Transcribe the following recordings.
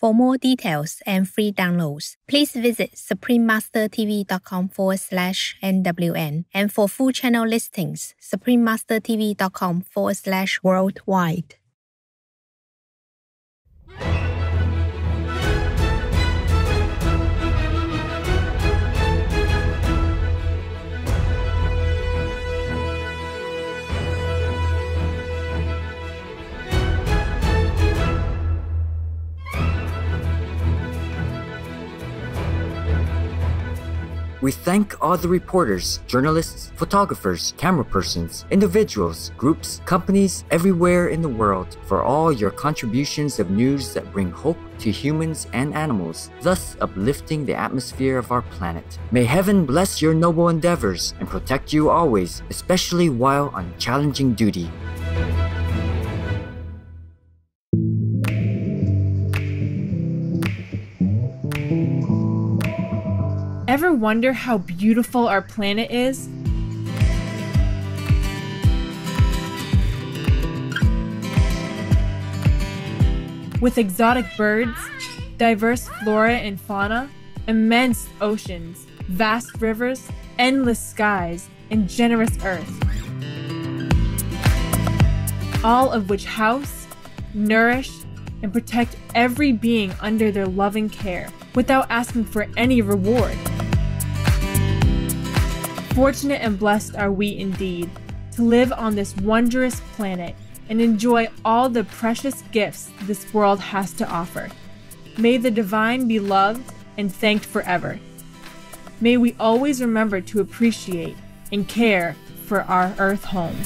For more details and free downloads, please visit suprememastertv.com forward slash NWN. And for full channel listings, suprememastertv.com forward slash worldwide. We thank all the reporters, journalists, photographers, camera persons, individuals, groups, companies everywhere in the world for all your contributions of news that bring hope to humans and animals, thus uplifting the atmosphere of our planet. May heaven bless your noble endeavors and protect you always, especially while on challenging duty. Ever wonder how beautiful our planet is? With exotic birds, diverse flora and fauna, immense oceans, vast rivers, endless skies, and generous earth. All of which house, nourish, and protect every being under their loving care without asking for any reward. Fortunate and blessed are we indeed to live on this wondrous planet and enjoy all the precious gifts this world has to offer. May the divine be loved and thanked forever. May we always remember to appreciate and care for our earth home.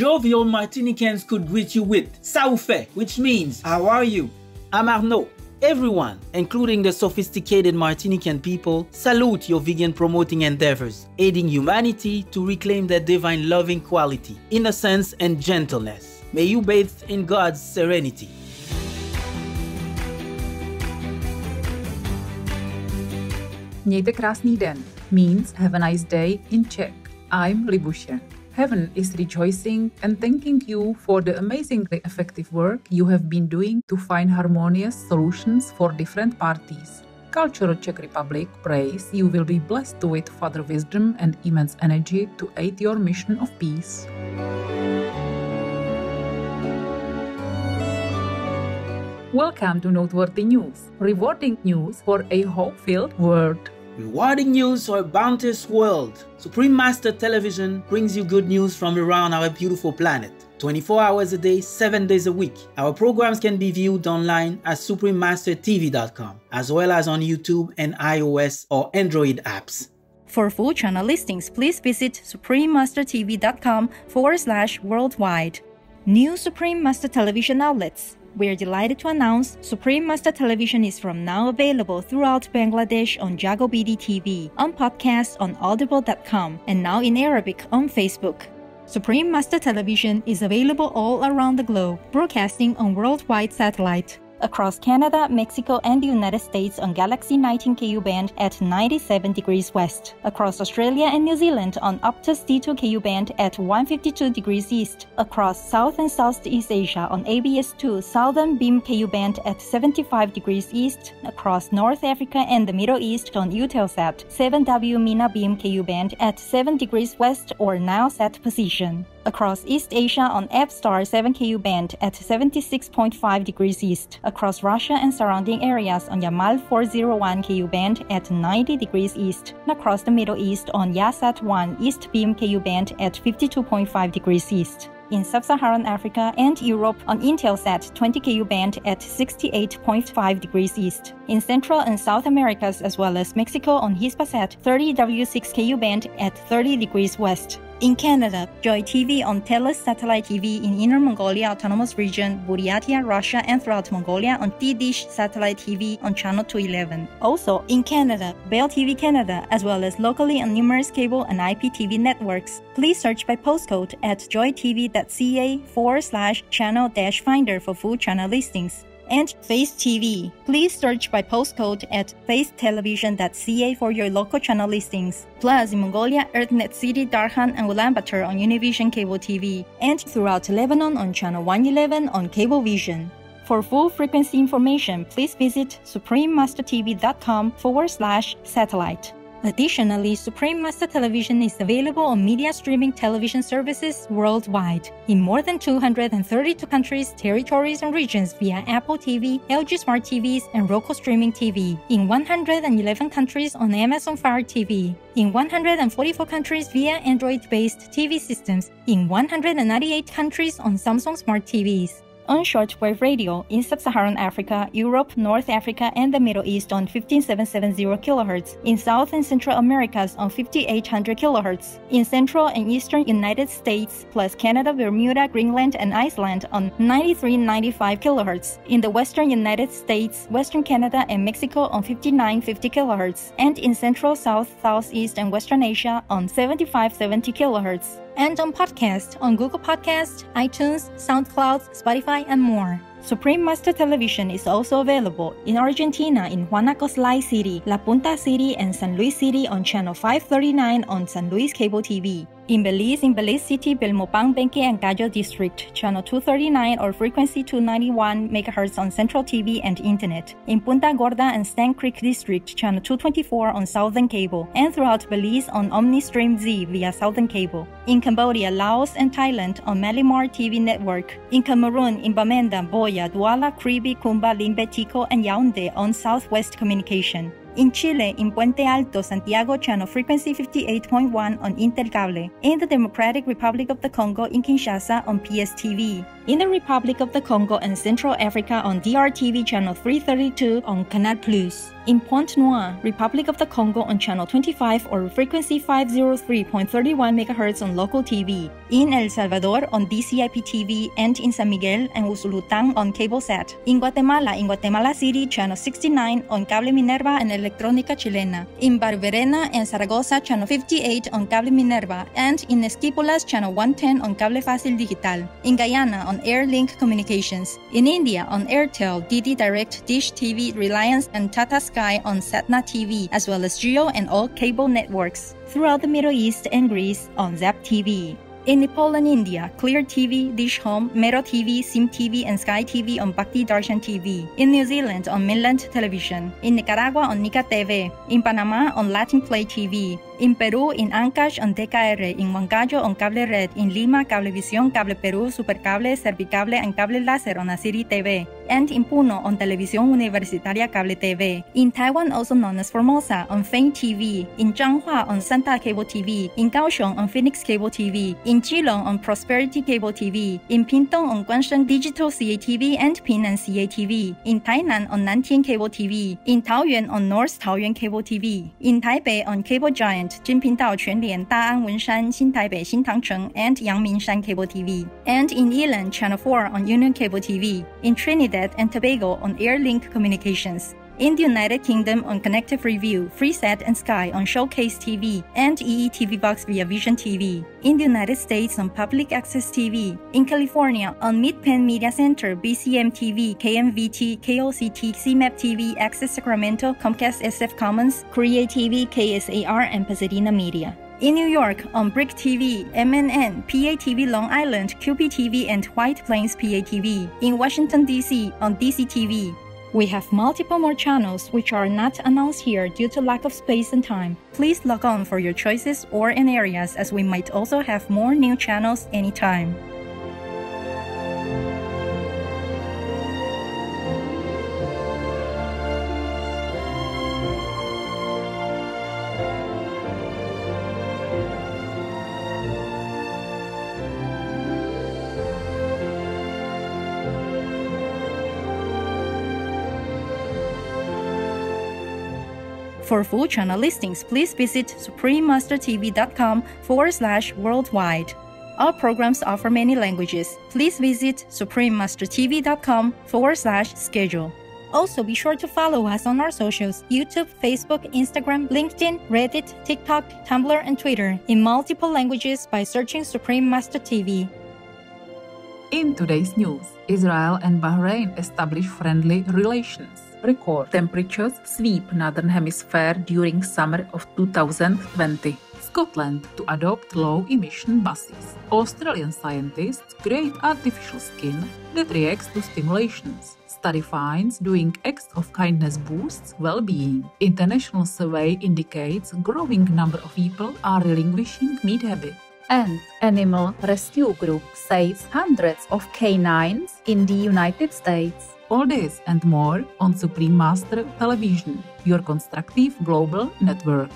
Jovial Martinicans could greet you with Saufe, which means How are you? I'm Arnaud. Everyone, including the sophisticated Martinican people, salute your vegan promoting endeavors, aiding humanity to reclaim their divine loving quality, innocence, and gentleness. May you bathe in God's serenity. Mějte krásný den means have a nice day in Czech. I'm Libuše. Heaven is rejoicing and thanking you for the amazingly effective work you have been doing to find harmonious solutions for different parties. Cultural Czech Republic prays you will be blessed with further wisdom and immense energy to aid your mission of peace. Welcome to Noteworthy News, rewarding news for a hope-filled world. Rewarding news for a bounteous world. Supreme Master Television brings you good news from around our beautiful planet. 24 hours a day, 7 days a week. Our programs can be viewed online at suprememastertv.com, as well as on YouTube and iOS or Android apps. For full channel listings, please visit suprememastertv.com forward slash worldwide. New Supreme Master Television outlets. We're delighted to announce Supreme Master Television is from now available throughout Bangladesh on Jago BD TV, on podcasts on audible.com, and now in Arabic on Facebook. Supreme Master Television is available all around the globe, broadcasting on worldwide satellite across Canada, Mexico, and the United States on Galaxy 19 Ku band at 97 degrees west, across Australia and New Zealand on Optus D2 Ku band at 152 degrees east, across South and Southeast Asia on ABS2 Southern Beam Ku band at 75 degrees east, across North Africa and the Middle East on Eutelsat. 7W MENA Beam Ku band at 7 degrees west or Nilesat position across East Asia on Apstar 7Ku band at 76.5 degrees east, across Russia and surrounding areas on Yamal 401 Ku band at 90 degrees east, and across the Middle East on Yahsat 1 East Beam Ku band at 52.5 degrees east. In sub-Saharan Africa and Europe on Intelsat 20 Ku band at 68.5 degrees east. In Central and South Americas as well as Mexico on Hispasat 30 W6 Ku band at 30 degrees west In Canada, Joy TV on Telus Satellite TV in Inner Mongolia Autonomous Region, Buryatia, Russia, and throughout Mongolia on T-Dish Satellite TV on Channel 211. Also, in Canada, Bell TV Canada, as well as locally on numerous cable and IPTV networks. Please search by postcode at joytv.ca forward slash channel finder for full channel listings and Face TV. Please search by postcode at facetelevision.ca for your local channel listings. Plus, in Mongolia, Erdenet City, Darhan, and Ulaanbaatar on Univision Cable TV, and throughout Lebanon on Channel 111 on Cablevision. For full frequency information, please visit suprememastertv.com forward slash satellite. Additionally, Supreme Master Television is available on media streaming television services worldwide in more than 232 countries, territories, and regions via Apple TV, LG Smart TVs, and Roku Streaming TV, in 111 countries on Amazon Fire TV, in 144 countries via Android based TV systems, in 198 countries on Samsung Smart TVs on shortwave radio in sub-Saharan Africa, Europe, North Africa, and the Middle East on 15770 kHz, in South and Central Americas on 5800 kHz, in Central and Eastern United States, plus Canada, Bermuda, Greenland, and Iceland on 9395 kHz, in the Western United States, Western Canada, and Mexico on 5950 kHz, and in Central, South, Southeast, and Western Asia on 7570 kHz and on podcast on Google Podcast, iTunes, SoundCloud, Spotify, and more. Supreme Master Television is also available in Argentina in Guanacaste City, La Punta City, and San Luis City on channel 539 on San Luis Cable TV. In Belize, in Belize City, Belmopan, Benque, and Cayo District, channel 239 or frequency 291 MHz on Central TV and Internet. In Punta Gorda and Stann Creek District, channel 224 on Southern Cable, and throughout Belize on OmniStream Z via Southern Cable. In Cambodia, Laos, and Thailand on Malimar TV Network. In Cameroon, in Bamenda, Buea, Douala, Kribi, Kumba, Limbe, Tiko, and Yaoundé on Southwest Communication. In Chile, in Puente Alto, Santiago, channel frequency 58.1 on Intercable. In the Democratic Republic of the Congo, in Kinshasa, on PSTV. In the Republic of the Congo and Central Africa, on DRTV channel 332 on Canal Plus. In Pointe Noire, Republic of the Congo, on channel 25 or frequency 503.31 MHz on local TV. In El Salvador, on DCIP TV, and in San Miguel and Usulután on CableSat. In Guatemala, in Guatemala City, channel 69 on Cable Minerva and Electrónica Chilena. In Barberena and Zaragoza, channel 58 on Cable Minerva, and in Esquipulas, channel 110 on Cable Fácil Digital. In Guyana, on Airlink Communications. In India, on Airtel, DD Direct, Dish TV, Reliance, and Tata Sky on Sadhna TV, as well as Jio and all cable networks. Throughout the Middle East and Greece on Zap TV. In Nepal and India, Clear TV, Dish Home, Mero TV, Sim TV, and Sky TV on Bhakti Darshan TV. In New Zealand on Mainland Television. In Nicaragua on Nica TV. In Panama on Latin Play TV. In Peru, in Ancash on DKR, in Huancayo on Cable Red, in Lima, Cablevisión, Cable Perú, Supercable, Servicable, and Cable Láser on Asiri TV, and in Puno on Televisión Universitaria Cable TV. In Taiwan, also known as Formosa, on Fame TV, in Changhua on Santa Cable TV, in Kaohsiung on Phoenix Cable TV, in Keelung on Prosperity Cable TV, in Pingtung on Guangsheng Digital CATV and Pinan CATV, in Tainan on Nantian Cable TV, in Taoyuan on North Taoyuan Cable TV, in Taipei on Cable Giant, Entertainment, 金频道全联、大安文山、新台北、新唐城 and 阳明山 Cable TV, and in Yilan Channel 4 on Union Cable TV, in Trinidad and Tobago on Airlink Communications. In the United Kingdom on Connective Review, FreeSat and Sky on Showcase TV, and EETV Box via Vision TV. In the United States on Public Access TV. In California on Midpen Media Center, BCM TV, KMVT, KOCT, CMAP TV, Access Sacramento, Comcast SF Commons, Korea TV, KSAR, and Pasadena Media. In New York, on BRIC TV, MNN, PATV Long Island, QPTV, and White Plains PATV. In Washington, D.C., on DCTV. We have multiple more channels which are not announced here due to lack of space and time. Please log on for your choices or in areas as we might also have more new channels anytime. For full channel listings, please visit suprememastertv.com forward slash worldwide. All programs offer many languages. Please visit suprememastertv.com forward slash schedule. Also, be sure to follow us on our socials YouTube, Facebook, Instagram, LinkedIn, Reddit, TikTok, Tumblr, and Twitter in multiple languages by searching Supreme Master TV. In today's news, Israel and Bahrain establish friendly relations. Record temperatures sweep northern hemisphere during summer of 2020. Scotland to adopt low emission buses. Australian scientists create artificial skin that reacts to stimulations. Study finds doing acts of kindness boosts well-being. International survey indicates growing number of people are relinquishing meat habit. And animal rescue group saves hundreds of canines in the United States. All this and more on Supreme Master Television, your constructive global network.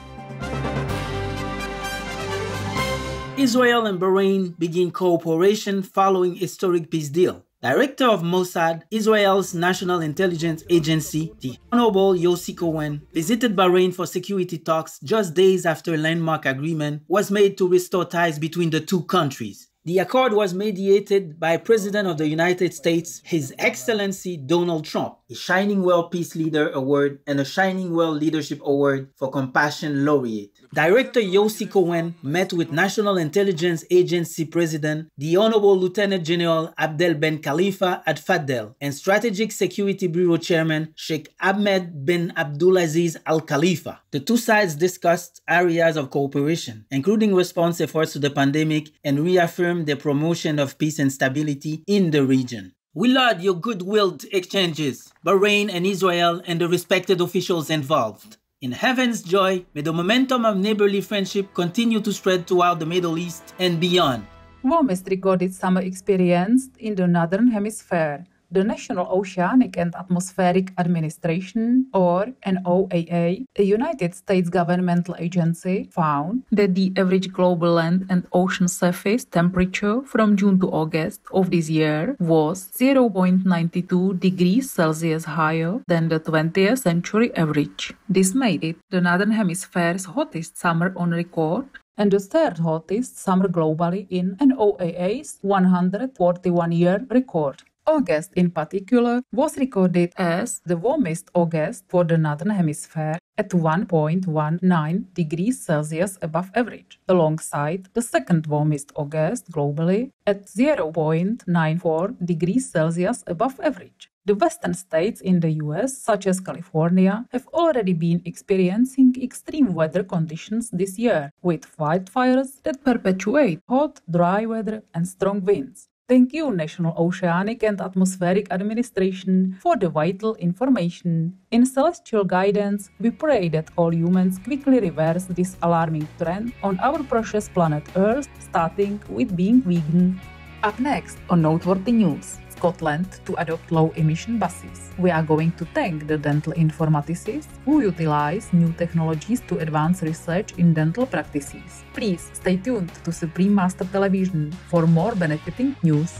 Israel and Bahrain begin cooperation following historic peace deal. Director of Mossad, Israel's national intelligence agency, the Honorable Yossi Cohen, visited Bahrain for security talks just days after a landmark agreement was made to restore ties between the two countries. The accord was mediated by President of the United States, His Excellency Donald Trump, a Shining World Peace Leader Award and a Shining World Leadership Award for Compassion Laureate. Director Yossi Cohen met with National Intelligence Agency President, the Honorable Lieutenant General Abdel Ben Khalifa Al Fadel, and Strategic Security Bureau Chairman Sheikh Ahmed bin Abdulaziz Al Khalifa. The two sides discussed areas of cooperation, including response efforts to the pandemic and reaffirmed the promotion of peace and stability in the region. We laud your good-willed exchanges, Bahrain and Israel and the respected officials involved. In heaven's joy, may the momentum of neighborly friendship continue to spread throughout the Middle East and beyond. Warmest recorded summer experienced in the Northern Hemisphere. The National Oceanic and Atmospheric Administration, or NOAA, a United States governmental agency, found that the average global land and ocean surface temperature from June to August of this year was 0.92 degrees Celsius higher than the 20th century average. This made it the Northern Hemisphere's hottest summer on record and the third hottest summer globally in NOAA's 141 year record. August, in particular, was recorded as the warmest August for the Northern Hemisphere at 1.19 degrees Celsius above average, alongside the second warmest August globally at 0.94 degrees Celsius above average. The western states in the US, such as California, have already been experiencing extreme weather conditions this year, with wildfires that perpetuate hot, dry weather and strong winds. Thank you, National Oceanic and Atmospheric Administration, for the vital information. In celestial guidance, we pray that all humans quickly reverse this alarming trend on our precious planet Earth, starting with being vegan. Up next on Noteworthy News. Scotland to adopt low emission buses. We are going to thank the dental informaticists who utilize new technologies to advance research in dental practices. Please stay tuned to Supreme Master Television for more benefiting news.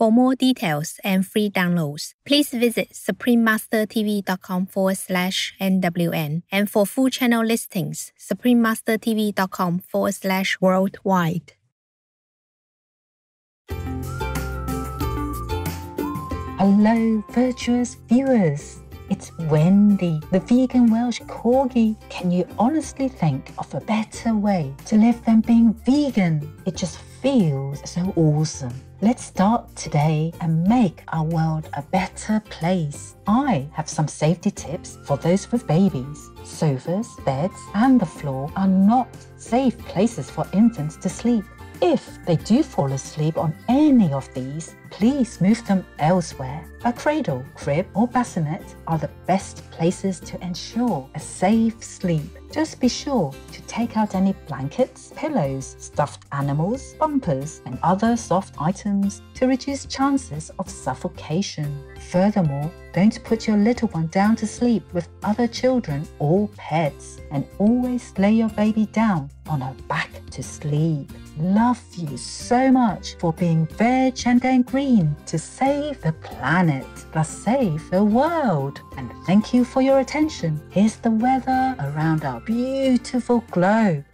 For more details and free downloads, please visit suprememastertv.com forward slash NWN. And for full channel listings, suprememastertv.com forward slash worldwide. Hello, virtuous viewers. It's Wendy, the vegan Welsh corgi. Can you honestly think of a better way to live than being vegan? It just feels so awesome. Let's start today and make our world a better place. I have some safety tips for those with babies. Sofas, beds, and the floor are not safe places for infants to sleep. If they do fall asleep on any of these, please move them elsewhere. A cradle, crib, or bassinet are the best places to ensure a safe sleep. Just be sure to take out any blankets, pillows, stuffed animals, bumpers, and other soft items to reduce chances of suffocation. Furthermore, don't put your little one down to sleep with other children or pets, and always lay your baby down on her back to sleep. Love you so much for being veg and going green to save the planet, plus save the world. And thank you for your attention. Here's the weather around our beautiful globe.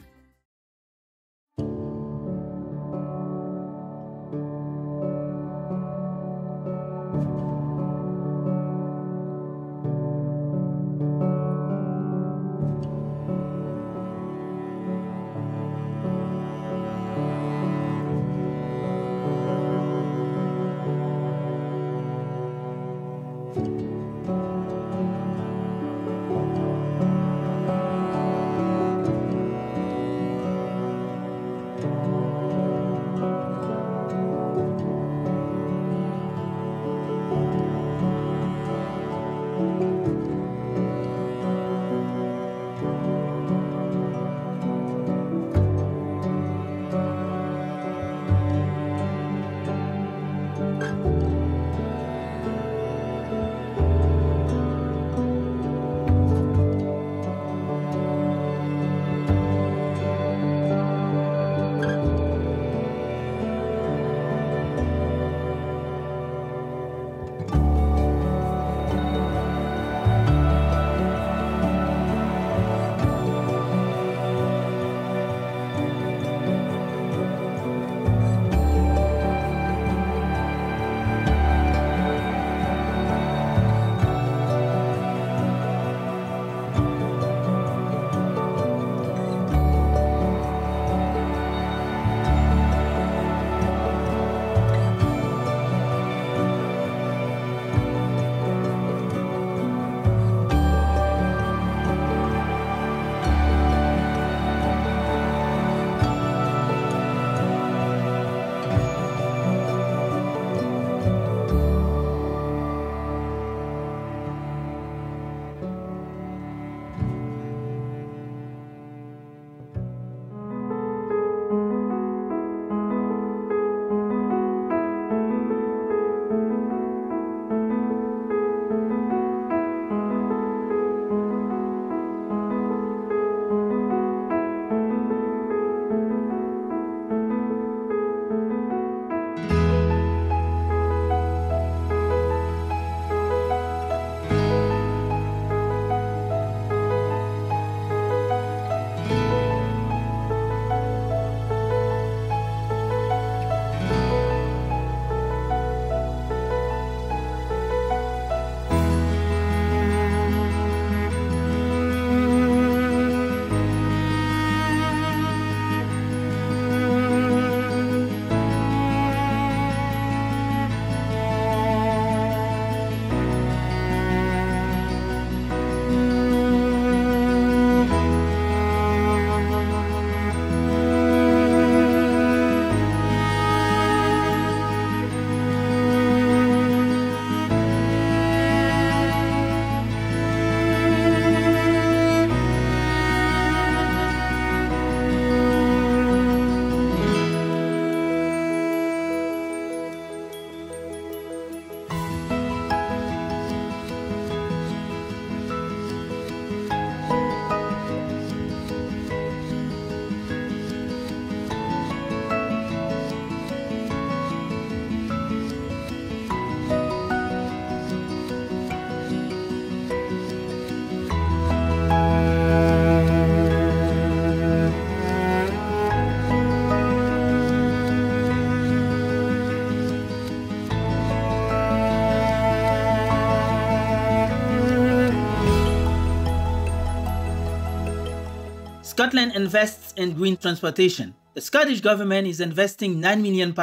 Scotland invests in green transportation. The Scottish Government is investing £9 million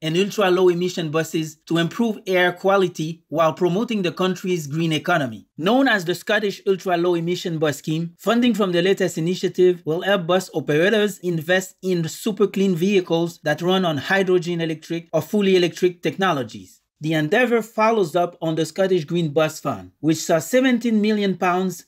in ultra low emission buses to improve air quality while promoting the country's green economy. Known as the Scottish Ultra Low Emission Bus Scheme, funding from the latest initiative will help bus operators invest in super clean vehicles that run on hydrogen electric or fully electric technologies. The endeavour follows up on the Scottish Green Bus Fund, which saw £17 million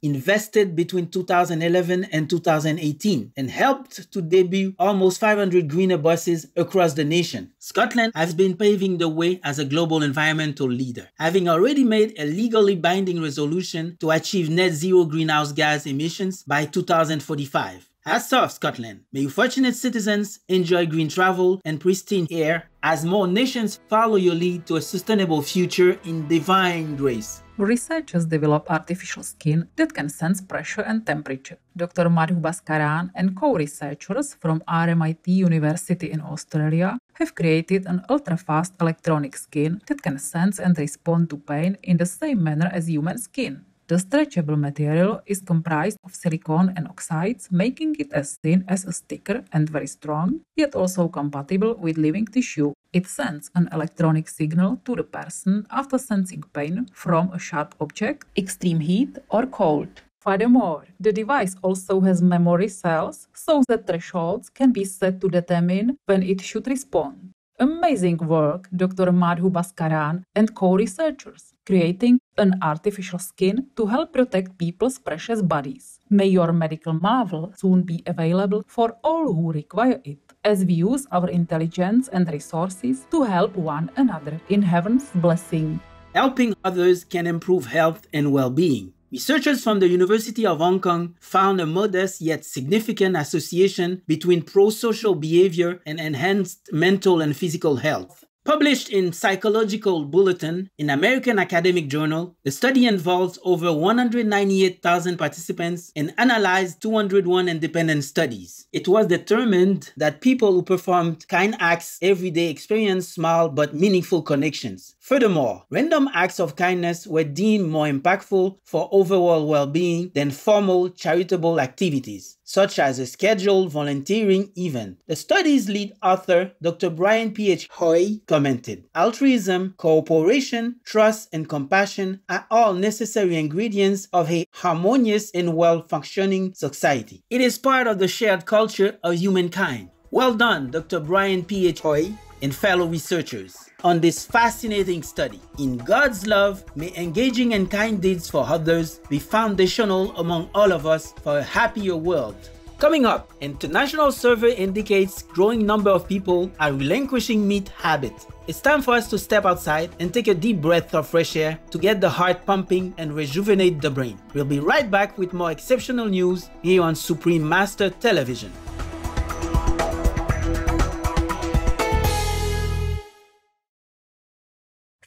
invested between 2011 and 2018 and helped to debut almost 500 greener buses across the nation. Scotland has been paving the way as a global environmental leader, having already made a legally binding resolution to achieve net zero greenhouse gas emissions by 2045. Hats off, Scotland. May you fortunate citizens enjoy green travel and pristine air as more nations follow your lead to a sustainable future in divine grace. Researchers develop artificial skin that can sense pressure and temperature. Dr. Madhu Bhaskaran and co-researchers from RMIT University in Australia have created an ultra-fast electronic skin that can sense and respond to pain in the same manner as human skin. The stretchable material is comprised of silicone and oxides, making it as thin as a sticker and very strong, yet also compatible with living tissue. It sends an electronic signal to the person after sensing pain from a sharp object, extreme heat, or cold. Furthermore, the device also has memory cells so that thresholds can be set to determine when it should respond. Amazing work, Dr. Madhu Bhaskaran and co-researchers, creating an artificial skin to help protect people's precious bodies. May your medical marvel soon be available for all who require it, as we use our intelligence and resources to help one another in heaven's blessing. Helping others can improve health and well-being. Researchers from the University of Hong Kong found a modest yet significant association between pro-social behavior and enhanced mental and physical health. Published in Psychological Bulletin in American Academic Journal, the study involves over 198,000 participants and analyzed 201 independent studies. It was determined that people who performed kind acts every day experienced small but meaningful connections. Furthermore, random acts of kindness were deemed more impactful for overall well-being than formal charitable activities such as a scheduled volunteering event. The study's lead author, Dr. Brian P.H. Hui, commented Altruism, cooperation, trust, and compassion are all necessary ingredients of a harmonious and well functioning society. It is part of the shared culture of humankind. Well done, Dr. Brian P.H. Hui and fellow researchers on this fascinating study. In God's love, may engaging in kind deeds for others be foundational among all of us for a happier world. Coming up, international survey indicates growing number of people are relinquishing meat habit. It's time for us to step outside and take a deep breath of fresh air to get the heart pumping and rejuvenate the brain. We'll be right back with more exceptional news here on Supreme Master Television.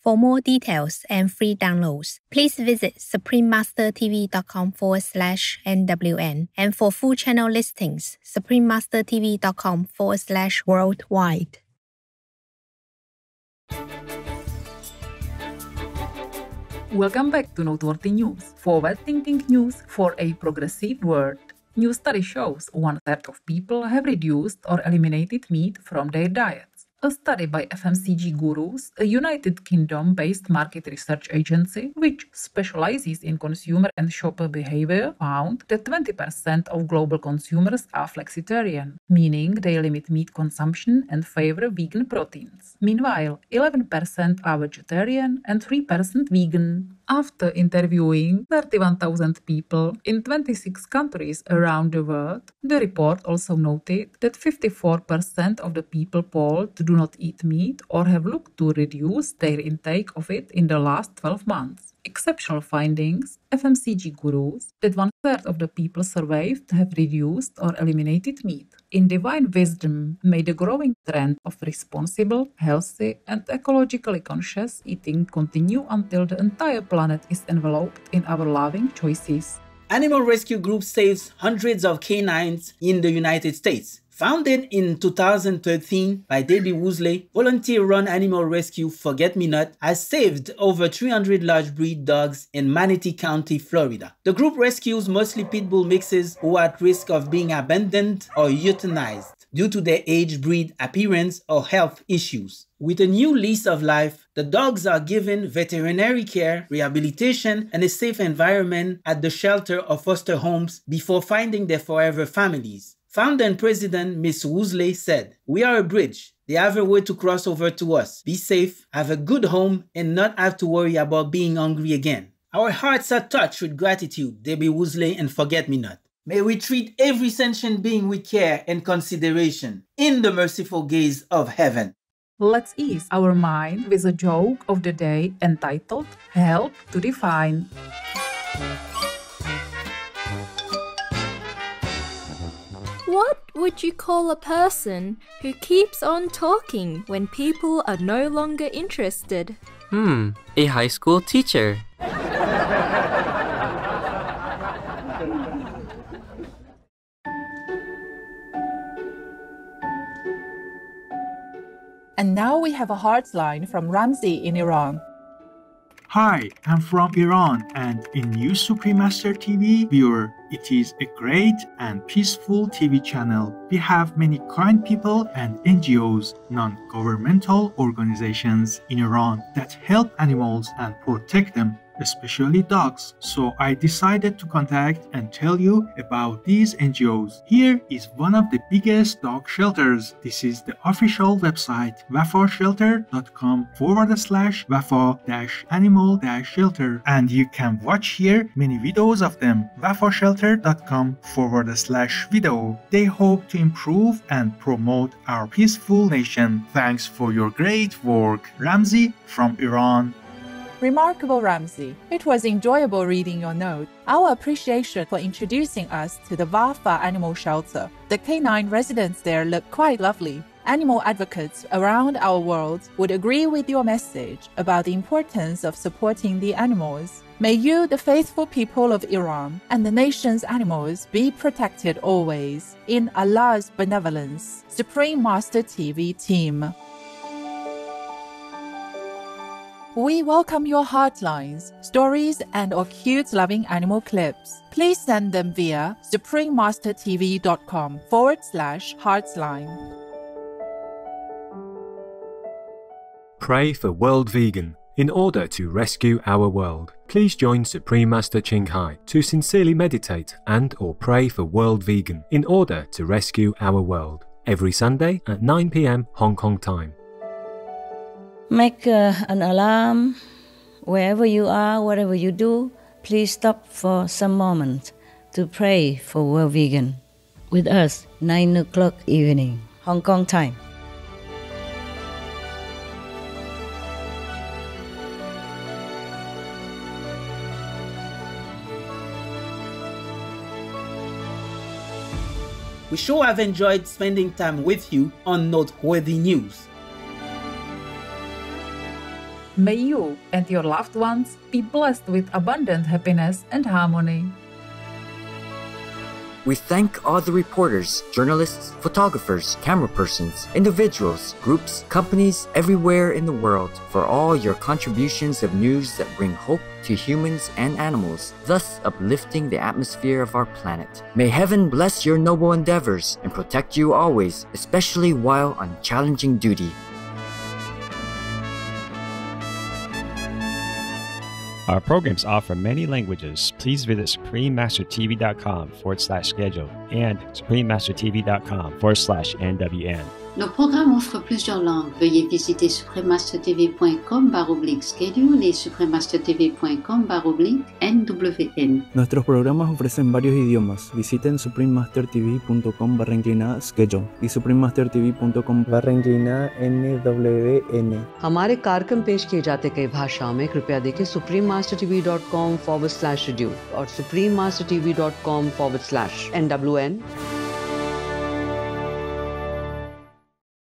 For more details and free downloads, please visit suprememastertv.com forward slash NWN. And for full channel listings, suprememastertv.com forward slash worldwide. Welcome back to Noteworthy News, forward-thinking news for a progressive world. New study shows one third of people have reduced or eliminated meat from their diet. A study by FMCG Gurus, a United Kingdom based market research agency which specializes in consumer and shopper behavior, found that 20% of global consumers are flexitarian, meaning they limit meat consumption and favor vegan proteins. Meanwhile, 11% are vegetarian and 3% vegan. After interviewing 31,000 people in 26 countries around the world, the report also noted that 54% of the people polled do not eat meat or have looked to reduce their intake of it in the last 12 months. Exceptional findings, FMCG gurus, that one third of the people surveyed have reduced or eliminated meat. In divine wisdom, made a growing trend of responsible, healthy, and ecologically conscious eating continue until the entire planet is enveloped in our loving choices. Animal Rescue Group saves hundreds of canines in the United States. Founded in 2013 by Debbie Woosley, volunteer-run animal rescue Forget Me Not has saved over 300 large breed dogs in Manatee County, Florida. The group rescues mostly pit bull mixes who are at risk of being abandoned or euthanized due to their age, breed, appearance, or health issues. With a new lease of life, the dogs are given veterinary care, rehabilitation, and a safe environment at the shelter or foster homes before finding their forever families. Founder and president Miss Woosley said, We are a bridge. They have a way to cross over to us. Be safe, have a good home, and not have to worry about being hungry again. Our hearts are touched with gratitude, Debbie Woosley and Forget Me Not. May we treat every sentient being with care and consideration in the merciful gaze of heaven. Let's ease our mind with a joke of the day entitled Help to Define. What would you call a person who keeps on talking when people are no longer interested? Hmm, a high school teacher. And now we have a hotline from Ramzi in Iran. Hi, I'm from Iran and in New Supreme Master TV viewer, it is a great and peaceful TV channel. We have many kind people and NGOs, non-governmental organizations in Iran that help animals and protect them especially dogs. So I decided to contact and tell you about these NGOs. Here is one of the biggest dog shelters. This is the official website wafashelter.com forward slash wafa dash animal dash shelter and you can watch here many videos of them wafashelter.com forward slash video. They hope to improve and promote our peaceful nation. Thanks for your great work. Ramzi from Iran. Remarkable Ramzi. It was enjoyable reading your note. Our appreciation for introducing us to the Wafa Animal Shelter. The canine residents there look quite lovely. Animal advocates around our world would agree with your message about the importance of supporting the animals. May you, the faithful people of Iran, and the nation's animals be protected always. In Allah's benevolence. Supreme Master TV Team. We welcome your heartlines, stories, and or cute loving animal clips. Please send them via suprememastertv.com forward slash heartline. Pray for World Vegan. In order to rescue our world, please join Supreme Master Ching Hai to sincerely meditate and or pray for World Vegan in order to rescue our world. Every Sunday at 9 p.m. Hong Kong time. Make uh, an alarm wherever you are, whatever you do. Please stop for some moment to pray for World Vegan with us 9 o'clock evening, Hong Kong time. We sure have enjoyed spending time with you on Noteworthy News. May you and your loved ones be blessed with abundant happiness and harmony. We thank all the reporters, journalists, photographers, camera persons, individuals, groups, companies everywhere in the world for all your contributions of news that bring hope to humans and animals, thus uplifting the atmosphere of our planet. May heaven bless your noble endeavors and protect you always, especially while on challenging duty. Our programs offer many languages. Please visit suprememastertv.com forward slash schedule and suprememastertv.com forward slash NWN. Nos programmes offrent plusieurs langues. Veuillez visiter suprememastertv.com oblique schedule et suprememastertv.com oblique NWN. Nuestros programas ofrecen varios idiomas. Visiten suprememastertv.com barra inclinada schedule y suprememastertv.com barra inclinada NWN. हमारे कार्यक्रम पेश किए जाते कई भाषाओं में कृपया देखें supreme master TV dot com forward slash schedule और सुप्रीम मास्टर टीवी डॉट